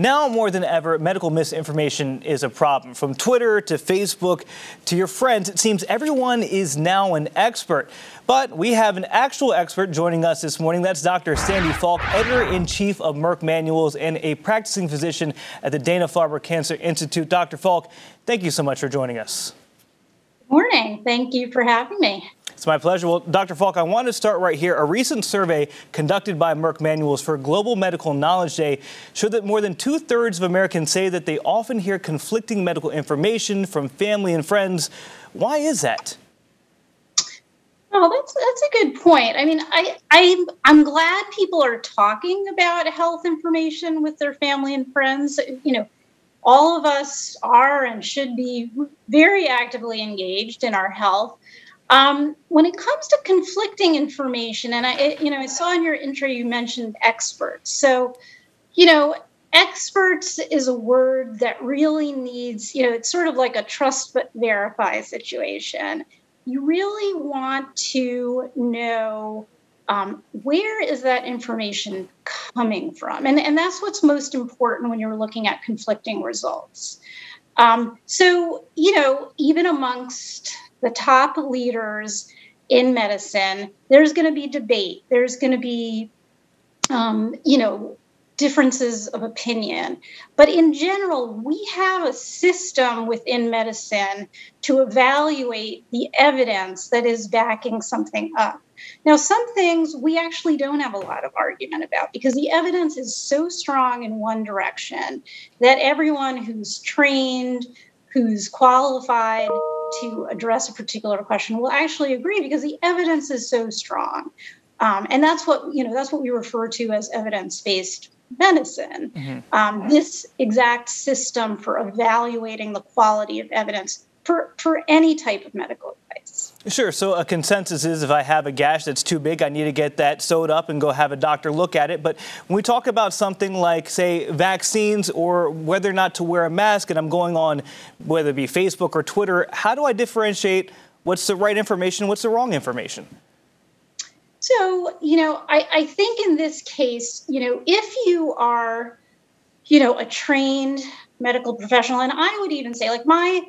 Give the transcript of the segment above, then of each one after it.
Now more than ever, medical misinformation is a problem. From Twitter to Facebook to your friends, it seems everyone is now an expert. But we have an actual expert joining us this morning. That's Dr. Sandy Falk, editor in chief of Merck Manuals and a practicing physician at the Dana Farber Cancer Institute. Dr. Falk, thank you so much for joining us. Good Morning. Thank you for having me. It's my pleasure. Well, Dr. Falk, I want to start right here. A recent survey conducted by Merck Manuals for Global Medical Knowledge Day showed that more than two thirds of Americans say that they often hear conflicting medical information from family and friends. Why is that? Oh, that's that's a good point. I mean, I I'm I'm glad people are talking about health information with their family and friends. You know, all of us are and should be very actively engaged in our health. Um, when it comes to conflicting information, and I, it, you know, I saw in your intro you mentioned experts. So, you know, experts is a word that really needs, you know, it's sort of like a trust but verify situation. You really want to know um, where is that information coming from, and and that's what's most important when you're looking at conflicting results. Um, so, you know, even amongst the top leaders in medicine, there's going to be debate. There's going to be, um, you know, differences of opinion. But in general, we have a system within medicine to evaluate the evidence that is backing something up. Now, some things we actually don't have a lot of argument about because the evidence is so strong in one direction that everyone who's trained, who's qualified to address a particular question will actually agree because the evidence is so strong. Um, and that's what you know that's what we refer to as evidence-based medicine. Mm-hmm. Um, this exact system for evaluating the quality of evidence for, for any type of medical. Sure. So a consensus is if I have a gash that's too big, I need to get that sewed up and go have a doctor look at it. But when we talk about something like, say, vaccines or whether or not to wear a mask, and I'm going on whether it be Facebook or Twitter, how do I differentiate what's the right information, what's the wrong information? So, you know, I, I think in this case, you know, if you are, you know, a trained medical professional, and I would even say, like, my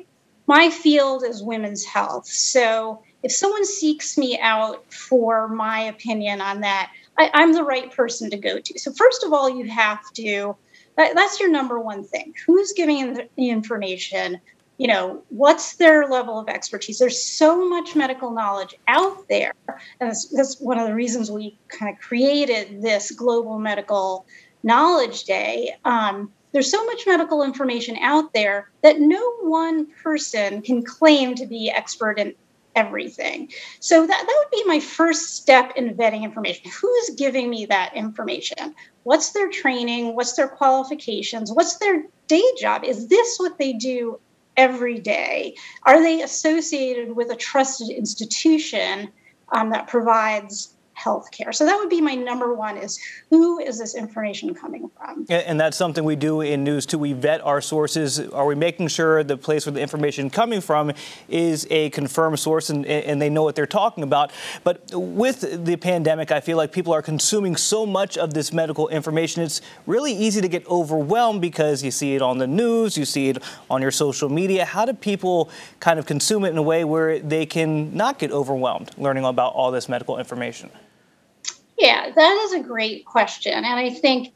my field is women's health. So if someone seeks me out for my opinion on that, I, am the right person to go to. So, first of all, you have to, that, that's your number one thing. Who's giving the, the information? You know, what's their level of expertise? There's so much medical knowledge out there. And that's, that's one of the reasons we kind of created this global medical knowledge day. Um, there's so much medical information out there that no one person can claim to be expert in everything. So that, that would be my first step in vetting information. Who's giving me that information? What's their training? What's their qualifications? What's their day job? Is this what they do every day? Are they associated with a trusted institution um, that provides healthcare. So that would be my number one is who is this information coming from? And that's something we do in news too. We vet our sources. Are we making sure the place where the information coming from is a confirmed source and, and they know what they're talking about? But with the pandemic, I feel like people are consuming so much of this medical information. It's really easy to get overwhelmed because you see it on the news, you see it on your social media. How do people kind of consume it in a way where they can not get overwhelmed learning about all this medical information? Yeah, that is a great question. And I think,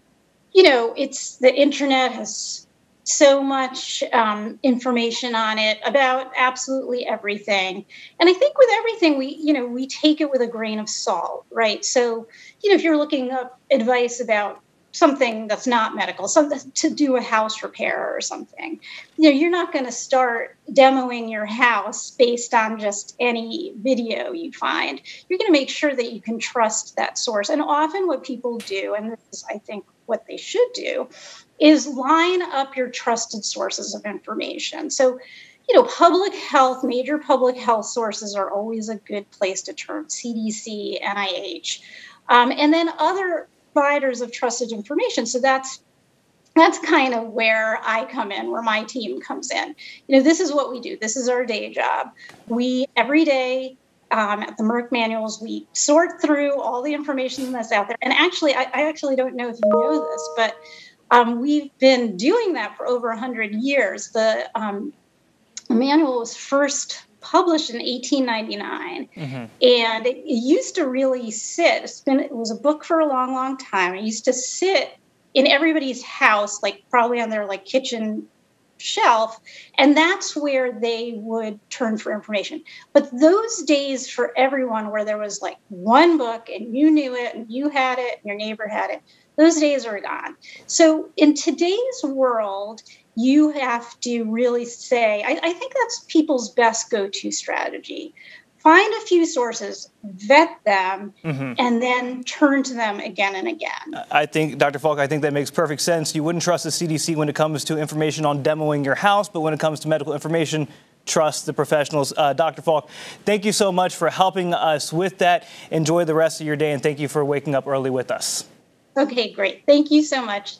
you know, it's the internet has so much um, information on it about absolutely everything. And I think with everything, we, you know, we take it with a grain of salt, right? So, you know, if you're looking up advice about something that's not medical, something to do a house repair or something. You know, you're not going to start demoing your house based on just any video you find. You're going to make sure that you can trust that source. And often what people do, and this is I think what they should do, is line up your trusted sources of information. So you know, public health, major public health sources are always a good place to turn CDC, NIH. Um, and then other providers of trusted information. So that's that's kind of where I come in, where my team comes in. You know, this is what we do. This is our day job. We every day um, at the Merck manuals, we sort through all the information that's out there. And actually, I, I actually don't know if you know this, but um, we've been doing that for over 100 years. The um, manual was first published in 1899 mm-hmm. and it, used to really sit it's been it was a book for a long long time. It used to sit in everybody's house like probably on their like kitchen shelf and that's where they would turn for information. But those days for everyone where there was like one book and you knew it and you had it and your neighbor had it those days are gone. So in today's world you have to really say I, I think that's people's best go-to strategy find a few sources, vet them, mm-hmm. and then turn to them again and again. I think, Dr. Falk, I think that makes perfect sense. You wouldn't trust the CDC when it comes to information on demoing your house, but when it comes to medical information, trust the professionals. Uh, Dr. Falk, thank you so much for helping us with that. Enjoy the rest of your day, and thank you for waking up early with us. Okay, great. Thank you so much.